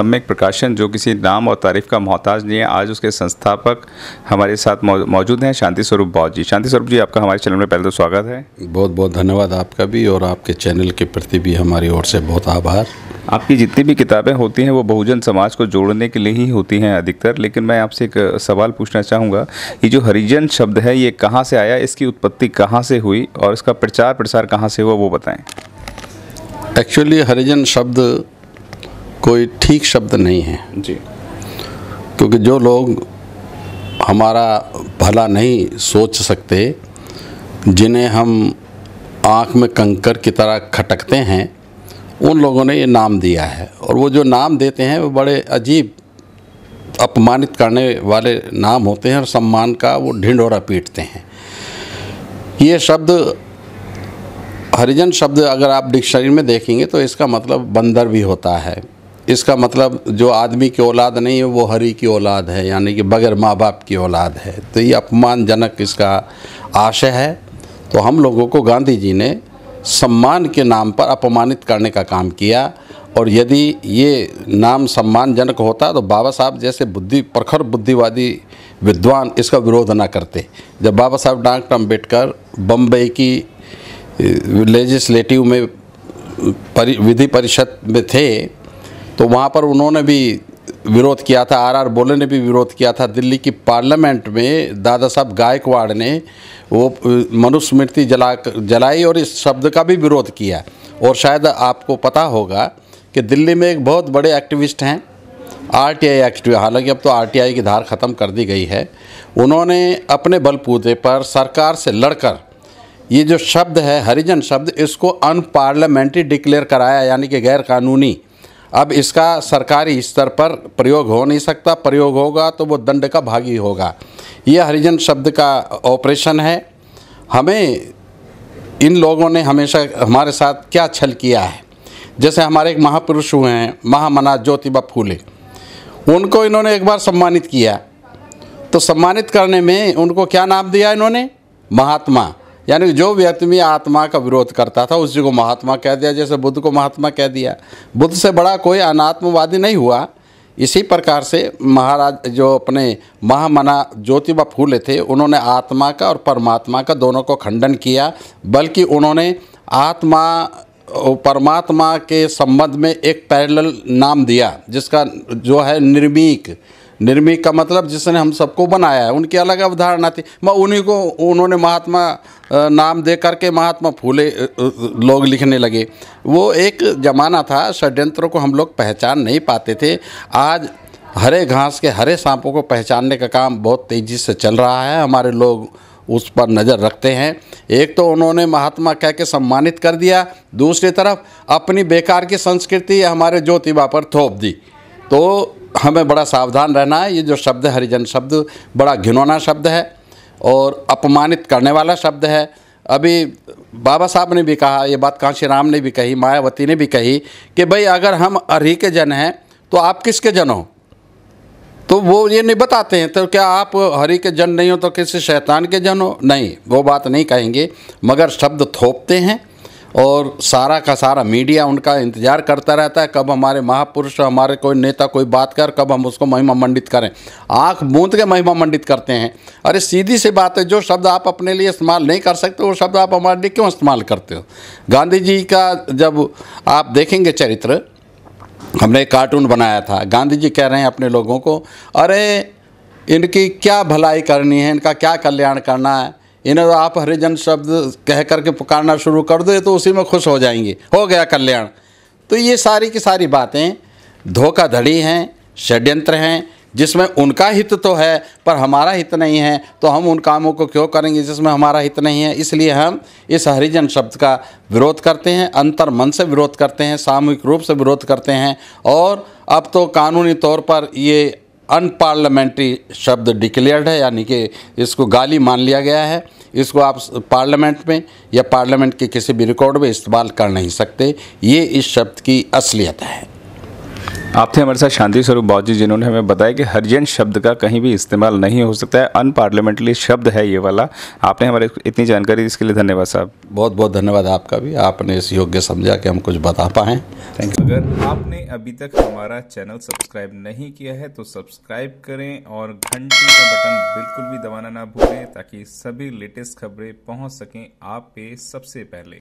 सम्यक प्रकाशन जो किसी नाम और तारीफ़ का मोहताज नहीं है आज उसके संस्थापक हमारे साथ मौजूद हैं शांति स्वरूप बौद्ध जी। शांति स्वरूप जी आपका हमारे चैनल में पहले तो स्वागत है। बहुत बहुत धन्यवाद आपका भी और आपके चैनल के प्रति भी हमारी ओर से बहुत आभार। आपकी जितनी भी किताबें होती हैं वो बहुजन समाज को जोड़ने के लिए ही होती हैं अधिकतर लेकिन मैं आपसे एक सवाल पूछना चाहूँगा ये जो हरिजन शब्द है ये कहाँ से आया इसकी उत्पत्ति कहाँ से हुई और इसका प्रचार प्रसार कहाँ से हुआ वो बताएँ। एक्चुअली हरिजन शब्द कोई ठीक शब्द नहीं है। जी। क्योंकि जो लोग हमारा भला नहीं सोच सकते जिन्हें हम आँख में कंकर की तरह खटकते हैं उन लोगों ने ये नाम दिया है। और वो जो नाम देते हैं वो बड़े अजीब अपमानित करने वाले नाम होते हैं और सम्मान का वो ढिंढोरा पीटते हैं। ये शब्द हरिजन शब्द अगर आप डिक्शनरी में देखेंगे तो इसका मतलब बंदर भी होता है। इसका मतलब जो आदमी की औलाद नहीं है, वो हरी की औलाद है, यानी कि बगैर माँ बाप की औलाद है। तो ये अपमानजनक इसका आशय है। तो हम लोगों को गांधी जी ने सम्मान के नाम पर अपमानित करने का काम किया। और यदि ये नाम सम्मानजनक होता तो बाबा साहब जैसे बुद्धि, प्रखर बुद्धिवादी विद्वान इसका विरोध ना करते। जब बाबा साहब डॉक्टर अंबेडकर बम्बई की लेजिस्लेटिव में परि, विधि परिषद में थे तो वहाँ पर उन्होंने भी विरोध किया था, आर आर बोले ने भी विरोध किया था। दिल्ली की पार्लियामेंट में दादा साहब गायकवाड़ ने वो, मनुस्मृति जला, जलाई और इस शब्द का भी विरोध किया। और शायद आपको पता होगा कि दिल्ली में एक बहुत बड़े एक्टिविस्ट हैं आरटीआई एक्टिव, हालाँकि अब तो आरटीआई की धार ख़त्म कर दी गई है। उन्होंने अपने बलबूते पर सरकार से लड़कर, ये जो शब्द है, हरिजन शब्द, इसको अनपार्लियामेंट्री डिक्लेयर कराया, यानी कि गैर कानूनी अब इसका सरकारी स्तर पर प्रयोग हो नहीं सकता, प्रयोग होगा तो वो दंड का भागी होगा। ये हरिजन शब्द का ऑपरेशन है। हमें, इन लोगों ने हमेशा हमारे साथ क्या छल किया है? जैसे हमारे एक महापुरुष हुए हैं, महामना ज्योतिबा फूले। उनको इन्होंने एक बार सम्मानित किया। तो सम्मानित करने में उनको क्या नाम दिया इन्होंने? महात्मा। यानी कि जो व्यक्ति आत्मा का विरोध करता था, उसी को महात्मा कह दिया, जैसे बुद्ध को महात्मा कह दिया। बुद्ध से बड़ा कोई अनात्मवादी नहीं हुआ। इसी प्रकार से महाराज जो अपने महामना ज्योतिबा फूले थे, उन्होंने आत्मा का और परमात्मा का दोनों को खंडन किया, बल्कि उन्होंने आत्मा, परमात्मा के संबंध में एक पैरेलल नाम दिया, जिसका जो है निर्मीक। निर्मीक का मतलब जिसने हम सबको बनाया है, उनकी अलग अवधारणा थी। मैं उन्हीं को, उन्होंने महात्मा नाम दे करके महात्मा फूले लोग लिखने लगे। वो एक ज़माना था, षड्यंत्रों को हम लोग पहचान नहीं पाते थे। आज हरे घास के हरे सांपों को पहचानने का काम बहुत तेज़ी से चल रहा है, हमारे लोग उस पर नज़र रखते हैं। एक तो उन्होंने महात्मा कह के सम्मानित कर दिया। दूसरी तरफ़, अपनी बेकार की संस्कृति, हमारे ज्योतिबा पर थोप दी। तो हमें बड़ा सावधान रहना है। ये जो शब्द हरिजन शब्द, बड़ा घिनौना शब्द है और अपमानित करने वाला शब्द है। अभी बाबा साहब ने भी कहा, ये बात कांशी राम ने भी कही, मायावती ने भी कही कि भाई, अगर हम अरही के जन हैं तो आप किसके जन हो? तो वो ये नहीं बताते हैं तो क्या आप हरि के जन नहीं हो तो किसी शैतान के जन हो? नहीं, वो बात नहीं कहेंगे, मगर शब्द थोपते हैं। और सारा का सारा मीडिया उनका इंतज़ार करता रहता है, कब हमारे महापुरुष, हमारे कोई नेता, कोई बात कर कब हम उसको महिमा मंडित करें। आँख मूंद के महिमा मंडित करते हैं। अरे सीधी सी बात है, जो शब्द आप अपने लिए इस्तेमाल नहीं कर सकते, वो शब्द आप हमारे लिए क्यों इस्तेमाल करते हो? गांधी जी का जब आप देखेंगे चरित्र, हमने एक कार्टून बनाया था। गांधी जी कह रहे हैं अपने लोगों को, अरे, इनकी क्या भलाई करनी है, इनका क्या कल्याण करना है? इन्हें तो आप हरिजन शब्द कह करके पुकारना शुरू कर दो तो उसी में खुश हो जाएँगे। हो गया कल्याण। तो ये सारी की सारी बातें धोखाधड़ी हैं, षड्यंत्र हैं, जिसमें उनका हित तो है, पर हमारा हित नहीं है तो हम उन कामों को क्यों करेंगे जिसमें हमारा हित नहीं है? इसलिए हम इस हरिजन शब्द का विरोध करते हैं, अंतर मन से विरोध करते हैं, सामूहिक रूप से विरोध करते हैं, और अब तो कानूनी तौर पर ये अनपार्लियामेंट्री शब्द डिक्लेयर्ड है, यानी कि इसको गाली मान लिया गया है। इसको आप पार्लियामेंट में या पार्लियामेंट के किसी भी रिकॉर्ड में इस्तेमाल कर नहीं सकते। ये इस शब्द की असलियत है। आप थे हमारे साथ शांति स्वरूप बाबू जी जिन्होंने हमें बताया कि हरिजन शब्द का कहीं भी इस्तेमाल नहीं हो सकता है। अनपार्लियामेंटली शब्द है ये वाला। आपने हमारे इतनी जानकारी इसके लिए धन्यवाद साहब। बहुत बहुत धन्यवाद आपका भी। आपने इस योग्य समझा कि हम कुछ बता पाएँ। थैंक यू अगर आपने अभी तक हमारा चैनल सब्सक्राइब नहीं किया है तो सब्सक्राइब करें और घंटी का बटन बिल्कुल भी दबाना ना भूलें ताकि सभी लेटेस्ट खबरें पहुँच सकें आप पे सबसे पहले।